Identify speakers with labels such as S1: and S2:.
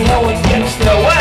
S1: no one gets their.